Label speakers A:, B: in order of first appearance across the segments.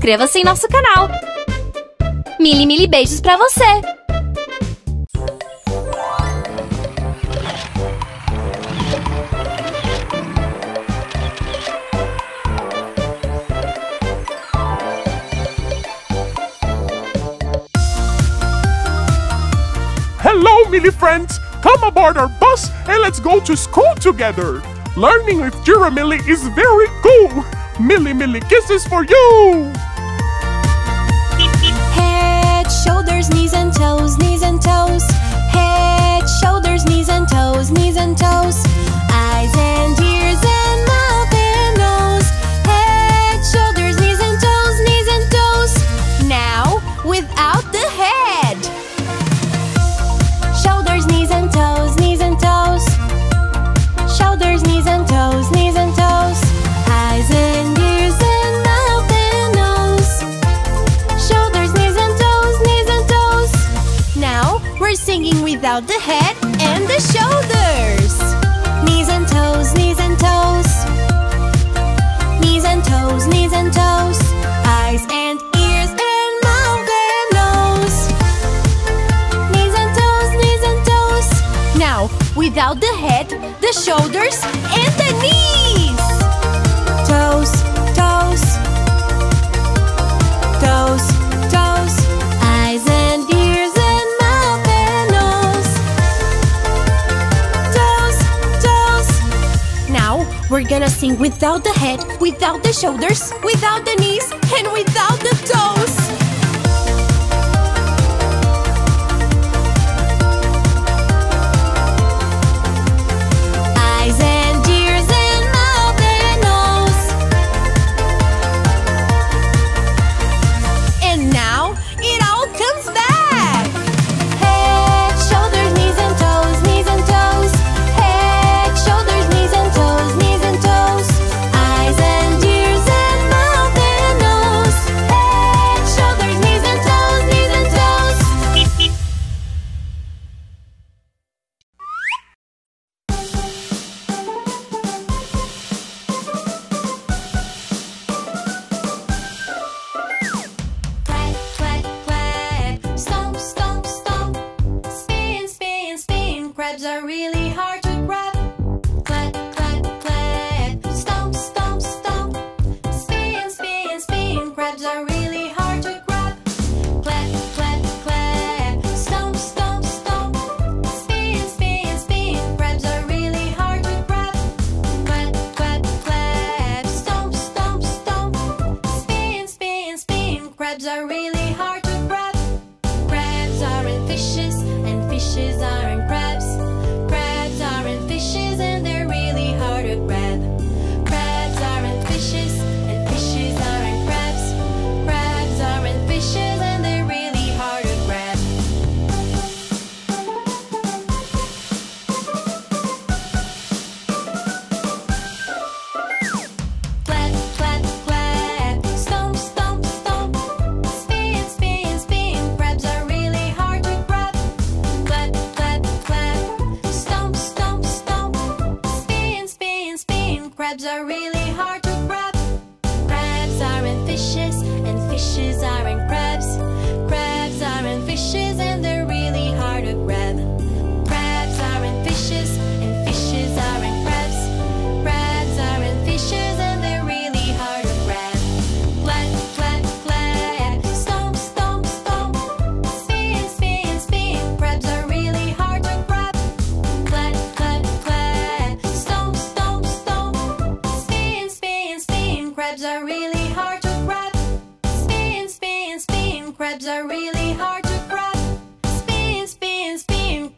A: inscreva-se em nosso canal. Mille, mille beijos pra você!
B: Hello, Mille friends! Come aboard our bus and let's go to school together! Learning with Giramille is very cool! Mille Mille kisses for you!
C: the head and the shoulders. Knees and toes, knees and toes. Knees and toes, knees and toes. Eyes and ears and mouth and nose. Knees and toes, knees and toes. Now, without the head, the shoulders, and the knees. Toes, toes. Toes. We're gonna sing without the head, without the shoulders, without the knees, and without the toes.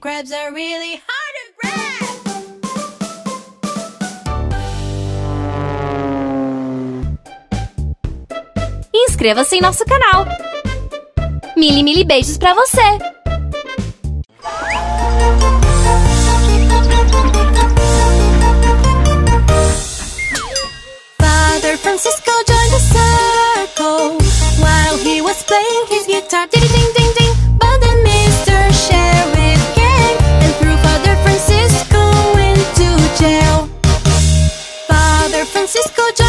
C: crabs are really hard to grab.
A: Inscreva-se em nosso canal. Mili, mili beijos pra você!
C: Father Francisco joined the circle while he was playing his guitar. Ding ding ding. escucho.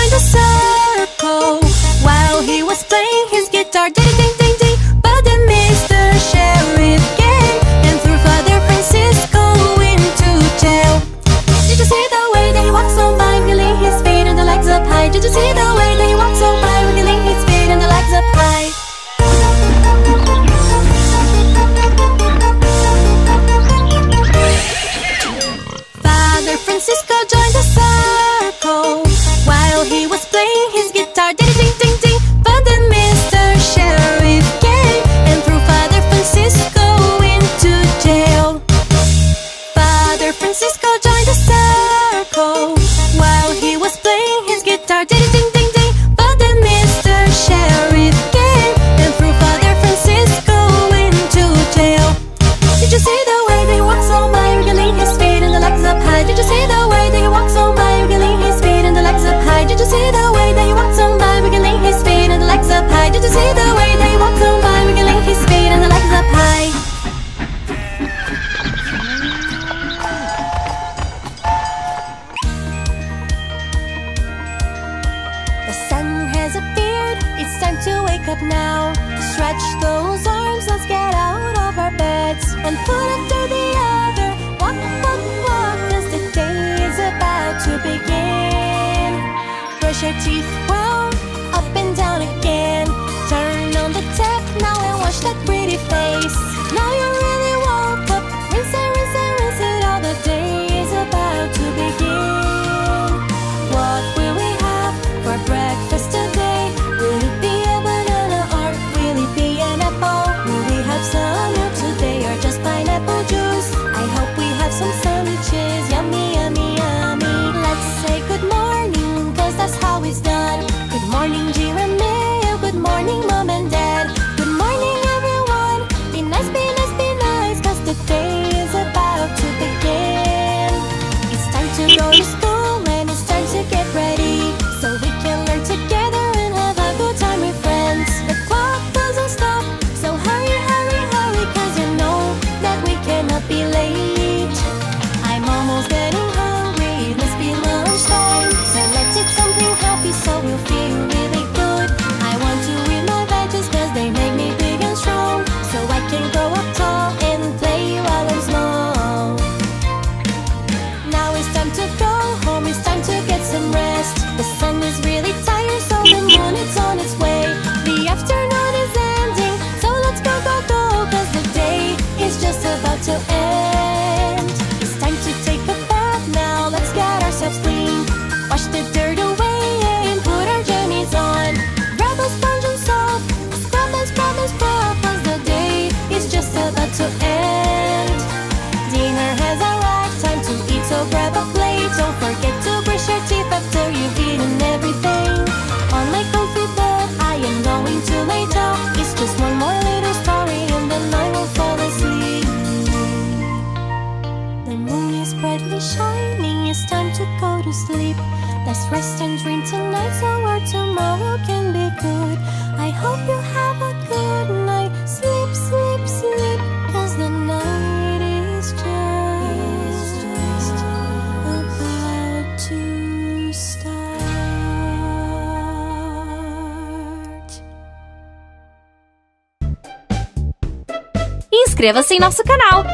A: inscreva-se em nosso canal.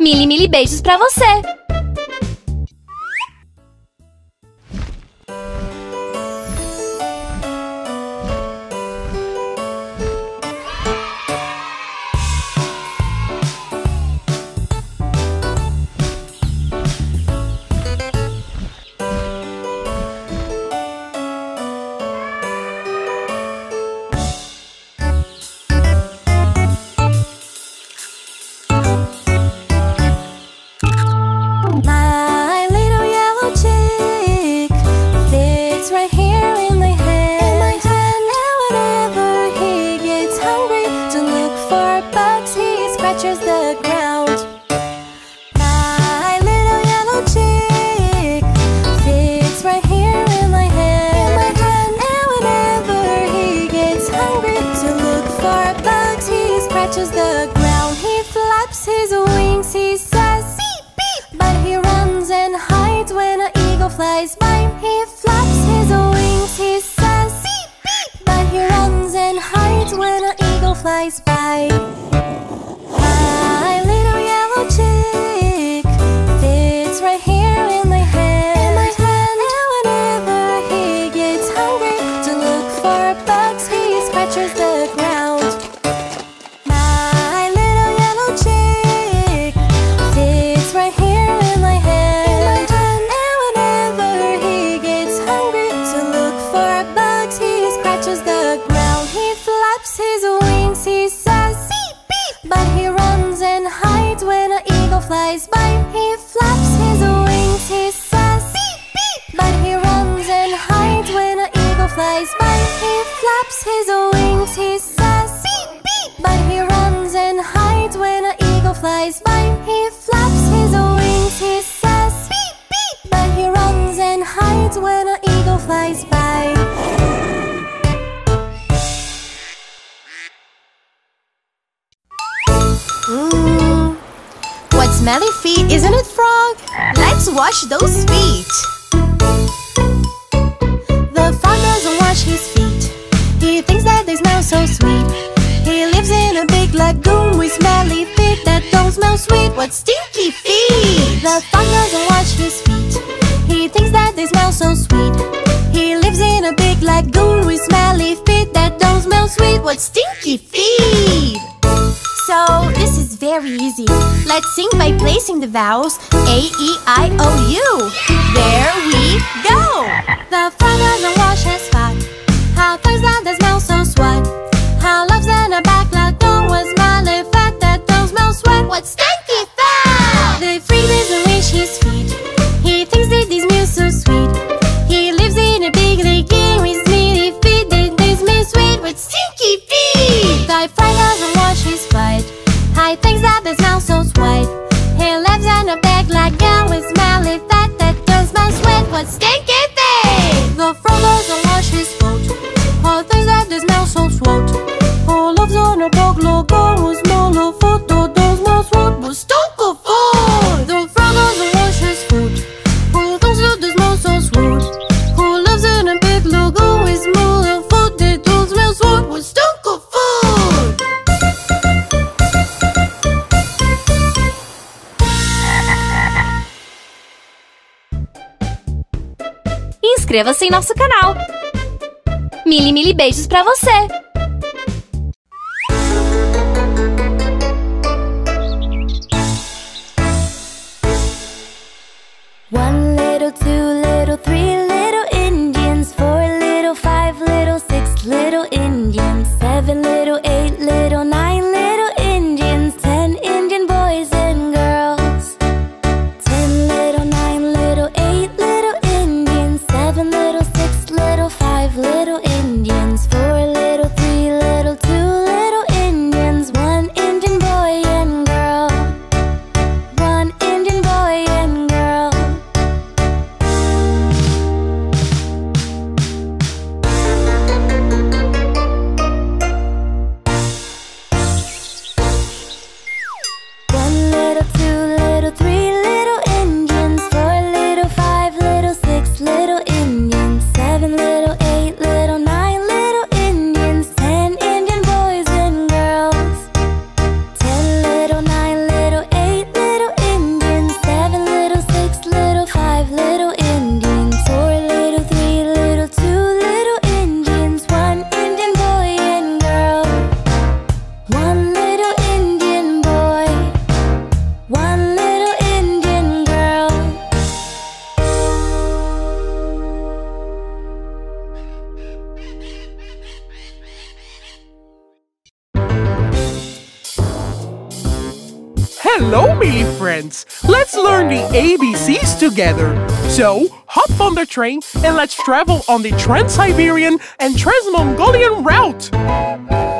A: Mili, mili beijos para você!
C: the ground. He flaps his wings, he says beep, beep. But he runs and hides when an eagle flies by. He flaps his wings, he says beep, beep. But he runs and hides when an eagle flies by. smelly feet, isn't it, Frog? Let's wash those feet.
D: The frog doesn't wash his feet. He thinks that they smell so sweet. He lives in a big lagoon with smelly feet that don't smell sweet.
C: What stinky feet!
D: The frog doesn't wash his feet. He thinks that they smell so sweet. He lives in a big lagoon with smelly feet that don't smell sweet.
C: What stinky feet! So very easy. Let's sing by placing the vowels A, E, I, O, U. There we go!
D: The father the wash has fought. How thugs that the smell so swat. How loves and a back like was my fat that don't smell sweat.
C: What stinky fat?
D: The
C: freezes
A: inscreva-se em nosso canal. Mili, mili beijos para você!
B: Hello, Mille friends! Let's learn the ABCs together! So, hop on the train and let's travel on the Trans-Siberian and Trans-Mongolian route!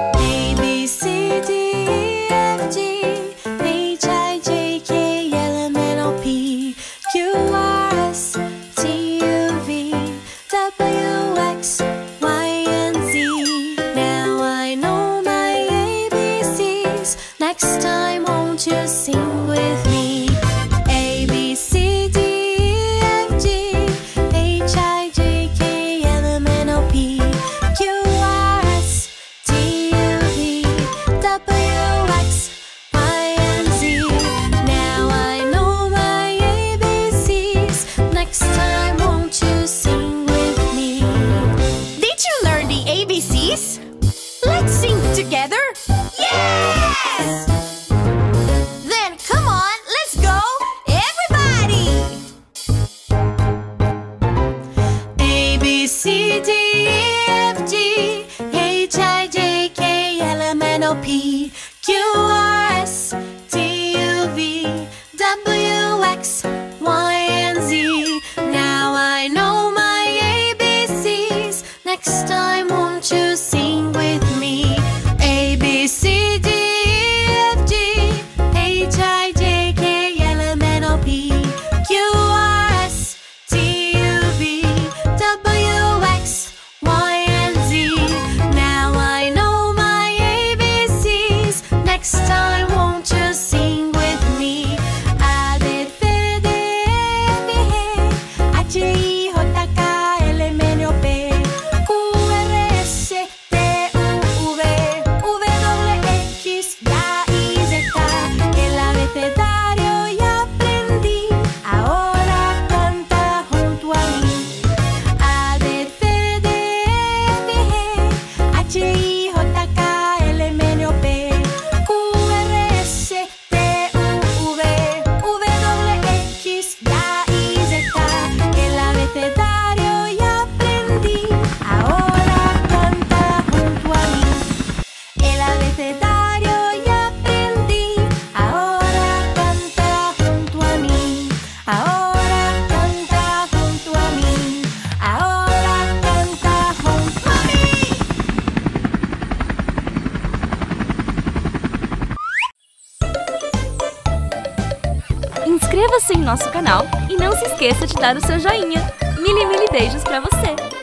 E: nosso canal e não se esqueça de dar o seu joinha. Mil e mil beijos para você!